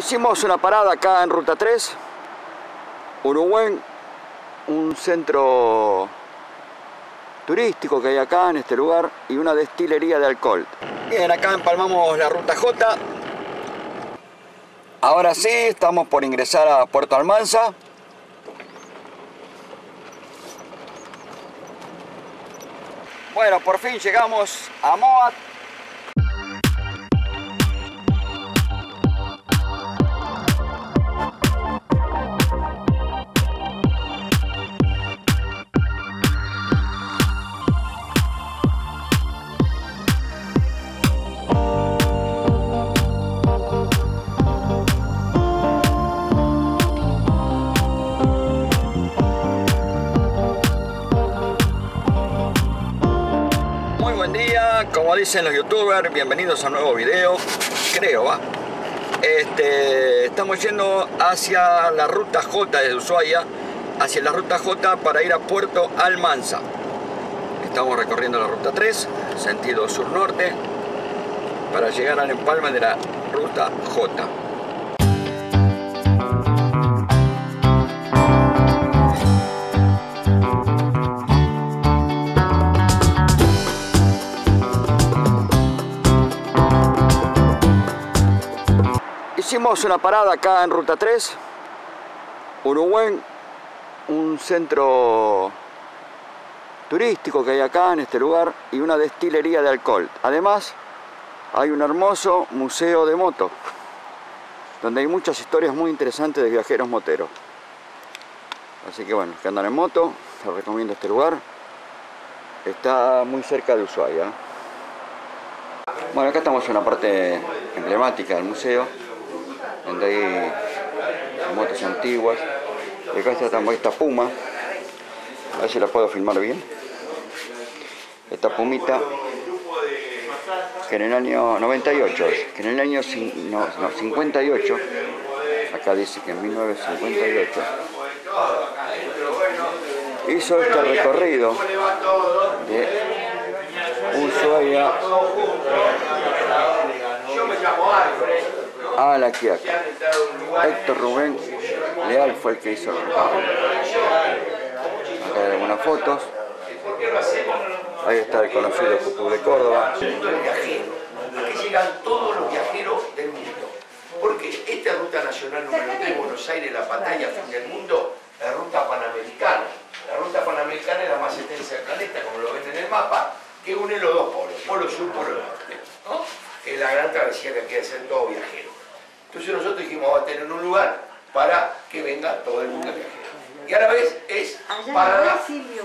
Hicimos una parada acá en Ruta 3, Uruguay, un centro turístico que hay acá en este lugar y una destilería de alcohol. Bien, acá empalmamos la Ruta J. Ahora sí, estamos por ingresar a Puerto Almanza. Bueno, por fin llegamos a Moat. Dicen los youtubers, bienvenidos a un nuevo video, creo, ¿va? Este, estamos yendo hacia la ruta J de Ushuaia, hacia la ruta J para ir a Puerto Almanza. Estamos recorriendo la ruta 3, sentido sur-norte, para llegar al empalme de la ruta J. Hicimos una parada acá en Ruta 3, Uruguay, un centro turístico que hay acá en este lugar y una destilería de alcohol. Además, hay un hermoso museo de moto, donde hay muchas historias muy interesantes de viajeros moteros. Así que bueno, que andan en moto, les recomiendo este lugar. Está muy cerca de Ushuaia. Bueno, acá estamos en la parte emblemática del museo donde hay motos antiguas. Acá está también esta puma, a ver si la puedo filmar bien. Esta pumita, que en el año 98 es, que en el año no, no, 58, acá dice que en 1958, hizo este recorrido de Ushuaia a la Quiaca. Héctor Rubén Leal fue el que hizo el. Acá hay algunas fotos. Ahí está el conocido Club de Córdoba. Aquí llegan todos los viajeros del mundo. Porque esta ruta nacional número 3, Buenos Aires, la pantalla fin del mundo, la ruta panamericana. La ruta panamericana es la más extensa del planeta, como lo ven en el mapa, que une los dos polos, polo sur, polo norte. ¿no? Es la gran travesía que quiere hacer todo viajero. Entonces nosotros dijimos, vamos a tener un lugar para que venga todo el mundo viajero. Y a la vez es para la-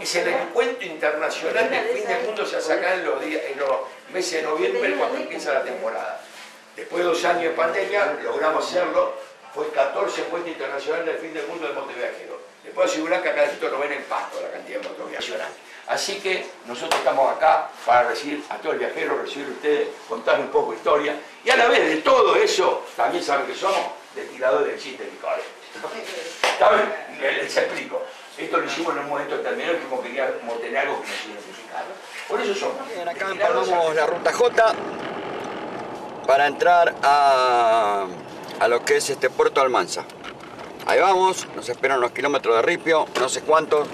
es el encuentro internacional del fin del mundo se acá en los, días, en los meses de noviembre cuando empieza la temporada. Después de dos años de pandemia logramos hacerlo, fue 14 encuentro internacional del fin del mundo del monte viajero. Les puedo asegurar que acá esto no ven el pasto la cantidad de motos viajeros. Así que nosotros estamos acá para recibir a todos los viajeros, recibir a ustedes, contarles un poco de historia y a la vez de todo eso, también saben que somos destiladores del chiste licores. ¿Saben? Les, les explico. Esto lo hicimos en un momento determinado que como queríamos tener algo que nos identificara. Por eso somos. Bien, acá empalmamos la ruta J para entrar a, a lo que es este Puerto Almanza. Ahí vamos, nos esperan unos kilómetros de ripio, no sé cuántos,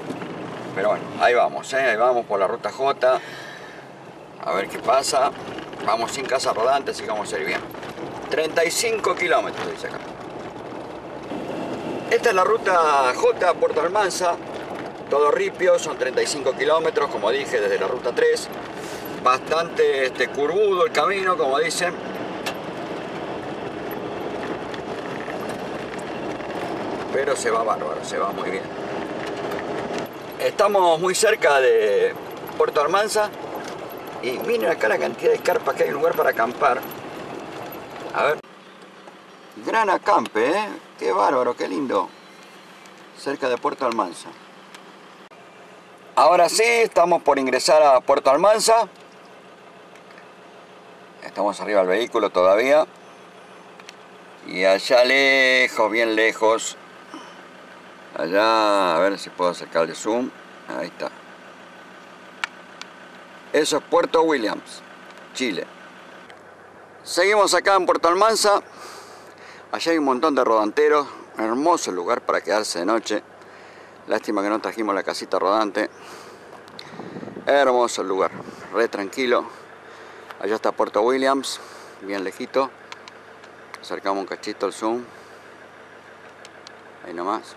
pero bueno, ahí vamos, ¿eh? ahí vamos por la ruta J, a ver qué pasa. Vamos sin casa rodante, así que vamos a ir bien. 35 kilómetros, dice acá. Esta es la ruta J, Puerto Almanza, todo ripio, son 35 kilómetros, como dije, desde la ruta 3. Bastante este, curvudo el camino, como dicen. Pero se va bárbaro, se va muy bien. Estamos muy cerca de Puerto Almanza y miren acá la cantidad de carpas que hay, lugar para acampar. A ver. Gran acampe, ¿eh? Qué bárbaro, qué lindo. Cerca de Puerto Almanza. Ahora sí, estamos por ingresar a Puerto Almanza. Estamos arriba del vehículo todavía. Y allá lejos, bien lejos. Allá, a ver si puedo sacarle zoom. Ahí está. Eso es Puerto Williams, Chile. Seguimos acá en Puerto Almanza. Allá hay un montón de rodanteros, hermoso lugar para quedarse de noche. Lástima que no trajimos la casita rodante. Hermoso lugar, re tranquilo. Allá está Puerto Williams, bien lejito. Acercamos un cachito al zoom. Ahí nomás.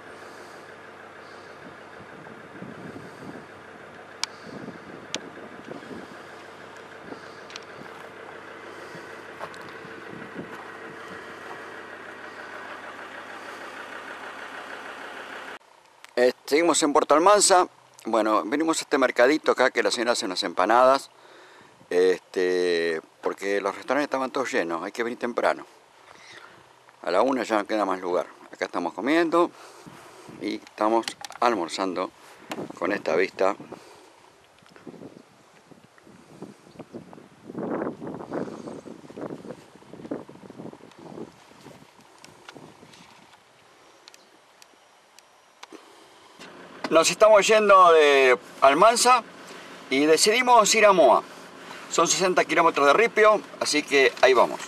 Eh, seguimos en Puerto Almanza. Bueno, venimos a este mercadito acá que la señora hace unas empanadas. Este, porque los restaurantes estaban todos llenos, hay que venir temprano. A la una ya no queda más lugar. Acá estamos comiendo y estamos almorzando con esta vista. Nos estamos yendo de Almanza y decidimos ir a Moa. Son 60 kilómetros de ripio, así que ahí vamos.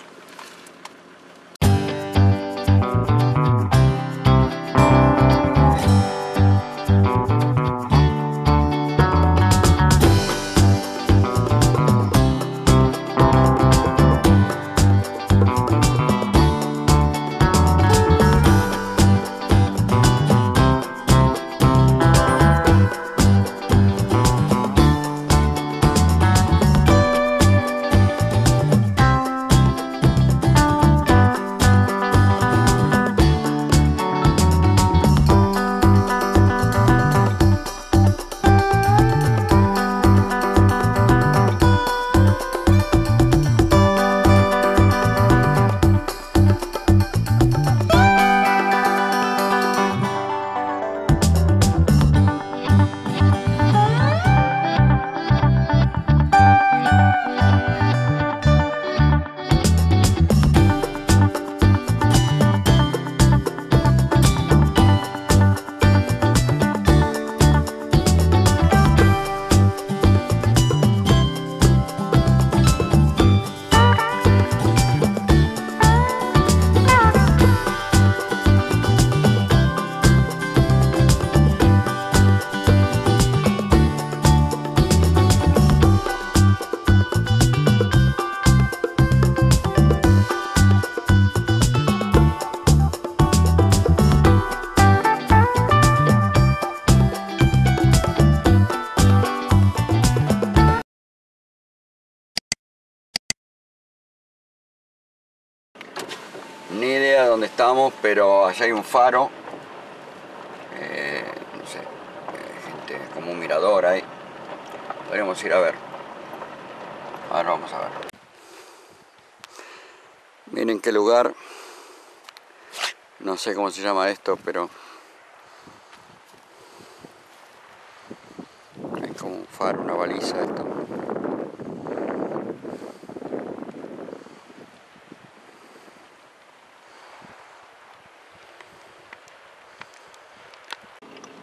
Ni idea de dónde estamos, pero allá hay un faro. Eh, no sé, eh, gente como un mirador ahí. Podríamos ir a ver. Ahora vamos a ver. Miren qué lugar. No sé cómo se llama esto, pero... Hay como un faro, una baliza esto.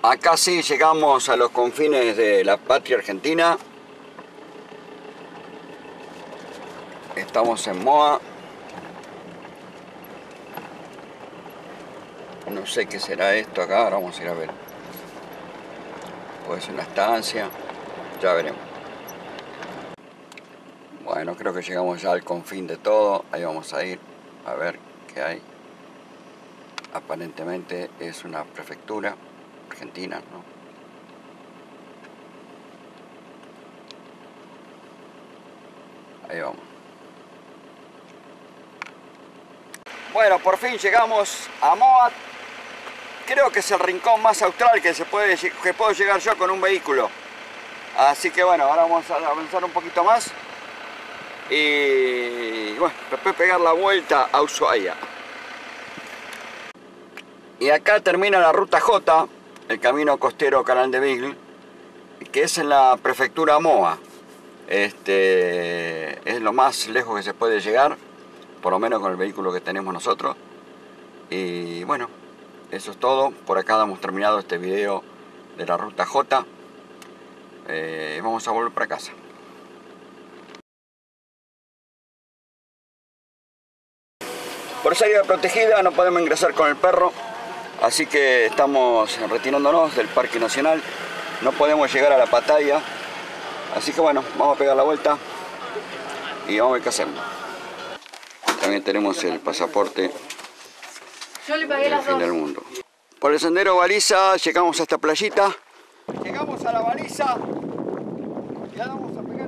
Acá sí llegamos a los confines de la patria argentina. Estamos en Moa. No sé qué será esto acá, ahora vamos a ir a ver. Puede ser una estancia, ya veremos. Bueno, creo que llegamos ya al confín de todo. Ahí vamos a ir a ver qué hay. Aparentemente es una prefectura argentina, ¿no? Ahí vamos. Bueno, por fin llegamos a Moat. Creo que es el rincón más austral que se puede que puedo llegar yo con un vehículo. Así que bueno, ahora vamos a avanzar un poquito más. Y bueno, después pegar la vuelta a Ushuaia. Y acá termina la ruta J, el camino costero Canal de Beagle, que es en la prefectura Moa. Este, es lo más lejos que se puede llegar, por lo menos con el vehículo que tenemos nosotros. Y bueno, eso es todo. Por acá hemos terminado este video de la ruta J. Eh, vamos a volver para casa. por ser protegida no podemos ingresar con el perro, así que estamos retirándonos del Parque Nacional. No podemos llegar a la patalla, así que bueno, vamos a pegar la vuelta y vamos a ver qué hacemos. También tenemos el pasaporte Yo le pagué del las fin dos. del mundo. Por el sendero baliza llegamos a esta playita. Llegamos a la baliza. Vamos a pegar